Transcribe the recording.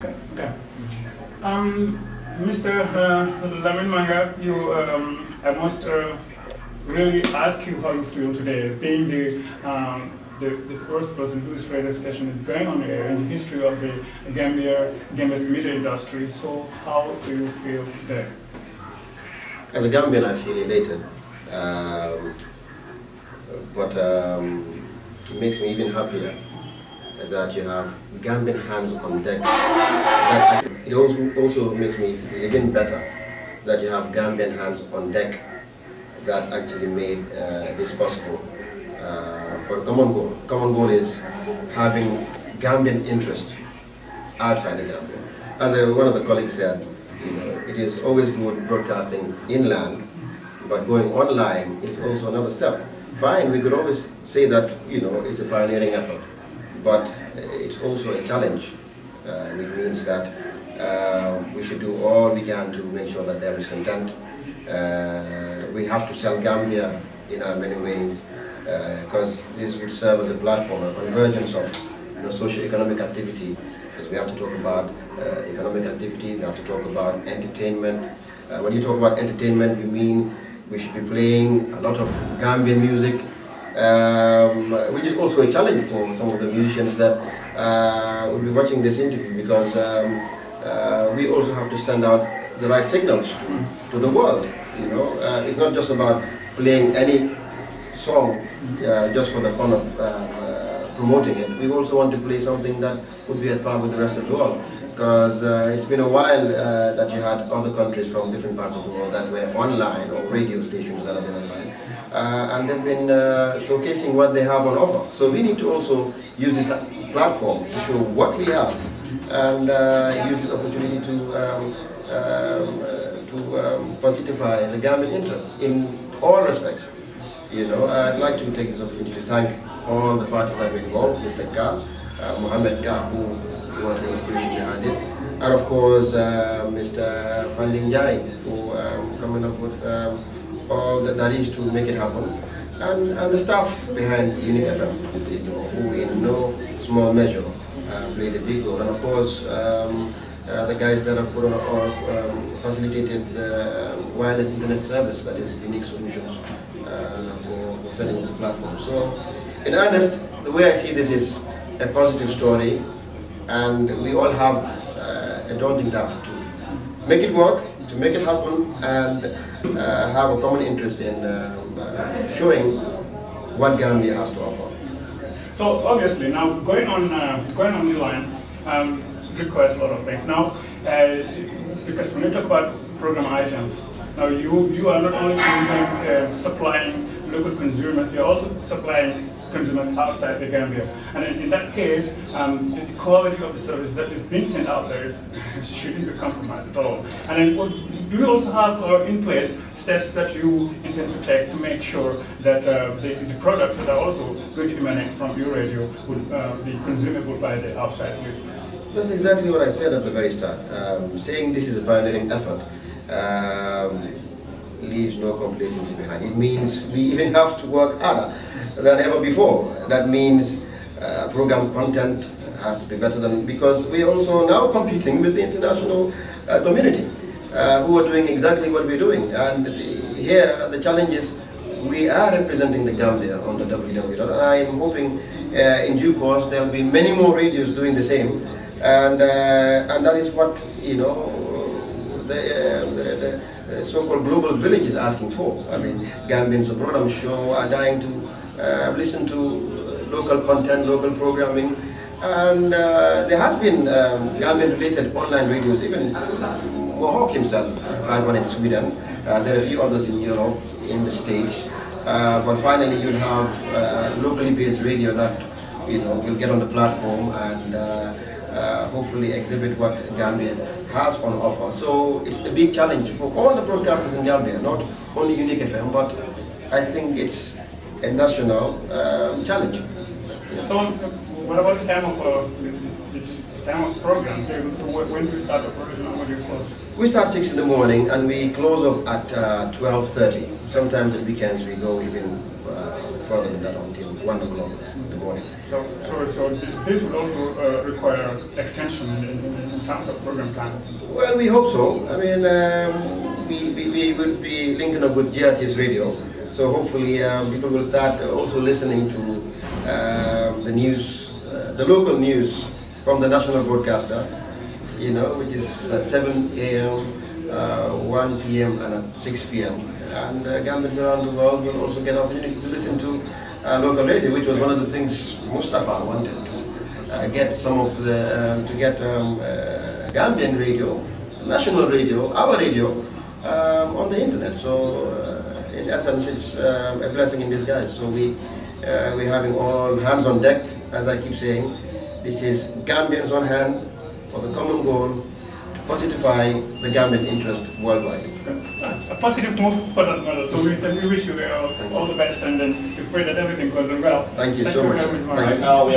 Okay. Um, Mr. Uh, Lamin Manga, you, um, I must uh, really ask you how you feel today, being the, um, the, the, first person whose radio station is going on air in the history of the Gambia, Gambia's media industry. So how do you feel today? As a Gambian, I feel elated. Um, but um, it makes me even happier that you have Gambian hands on deck. That it also, also makes me feel even better that you have Gambian hands on deck that actually made uh, this possible uh, for a common goal. Common goal is having Gambian interest outside the Gambia. As uh, one of the colleagues said, you know, it is always good broadcasting inland, but going online is also another step. Fine, we could always say that, you know, it's a pioneering effort but it's also a challenge, uh, which means that uh, we should do all we can to make sure that there is content. Uh, we have to sell Gambia in many ways because this would serve as a platform, a convergence of you know, socio-economic activity, because we have to talk about uh, economic activity, we have to talk about entertainment. Uh, when you talk about entertainment, you mean we should be playing a lot of Gambian music, um, which is also a challenge for some of the musicians that uh, will be watching this interview because um, uh, we also have to send out the right signals to the world. You know, uh, it's not just about playing any song uh, just for the fun of uh, uh, promoting it. We also want to play something that would be at par with the rest of the world because uh, it's been a while uh, that you had other countries from different parts of the world that were online or radio stations that have been and they've been uh, showcasing what they have on offer. So we need to also use this platform to show what we have and uh, use this opportunity to um, um, to um, positify the Gambian interest in all respects. You know, I'd like to take this opportunity to thank all the parties that were involved, Mr. Kah, uh, Mohammed Kah, who was the inspiration behind it. And of course, uh, Mr. Fanding Jai for um, coming up with um, that there is to make it happen. And, and the staff behind Unique FM, you know, who in no small measure uh, played a big role. And of course, um, uh, the guys that have put on or um, facilitated the um, wireless internet service, that is Unique Solutions, uh, for setting up the platform. So, in earnest, the way I see this is a positive story and we all have uh, a daunting task to make it work, to make it happen, and uh, have a common interest in uh, showing what Gambia has to offer. So obviously now going on uh, going on the line um, requires a lot of things. Now, uh, because when you talk about program items, now you you are not only uh, supplying local consumers, you're also supplying consumers outside the Gambia. And in, in that case, um, the quality of the service that is being sent out there is, shouldn't be compromised at all. And then what, do you also have uh, in place steps that you intend to take to make sure that uh, the, the, products that are also going to emanate from your radio would uh, be consumable by the outside listeners? That's exactly what I said at the very start. Um, saying this is a pioneering effort um, leaves no complacency behind. It means we even have to work harder than ever before. That means uh, program content has to be better than, because we are also now competing with the international uh, community uh, who are doing exactly what we're doing. And here the challenge is we are representing the Gambia on the WW. And I am hoping uh, in due course there'll be many more radios doing the same. And, uh, and that is what, you know, the, uh, the, the so-called global village is asking for. I mean, Gambians abroad, I'm sure, are dying to uh, listen to local content, local programming, and uh, there has been um, Gambian-related online radios, even Mohawk himself had one in Sweden. Uh, there are a few others in Europe, in the States. Uh, but finally, you'll have uh, locally based radio that you know will get on the platform and uh, hopefully exhibit what Gambia has on offer. So it's a big challenge for all the broadcasters in Gambia, not only Unique FM, but I think it's a national um, challenge. Yes. So, what about the time of uh, time of programs? When do we start the program and when do you close? We start six in the morning and we close up at uh, twelve thirty. Sometimes at weekends we go even uh, further than that until one o'clock in the morning. So, so so, so this would also uh, require extension in, in, in, terms of program plans. Well, we hope so. I mean, um, we, we, we would be linking up with GRTS radio, so hopefully um, people will start also listening to um, the news, uh, the local news from the national broadcaster, you know, which is at 7 a.m., uh, 1 p.m. and at 6 p.m. And uh, Gambians around the world will also get an opportunity to listen to uh, local radio, which was one of the things Mustafa wanted to uh, get some of the, um, to get um, uh, Gambian radio, national radio, our radio, um, on the internet. So uh, in essence, it's uh, a blessing in disguise. So we, uh, we're having all hands on deck, as I keep saying. This is Gambians on hand for the common goal to positify the Gambian interest worldwide. A positive move for that matter. So we, we wish you all, all the best and then we pray that everything goes well. Thank you Thank so you much. very much, Thank Mark. you.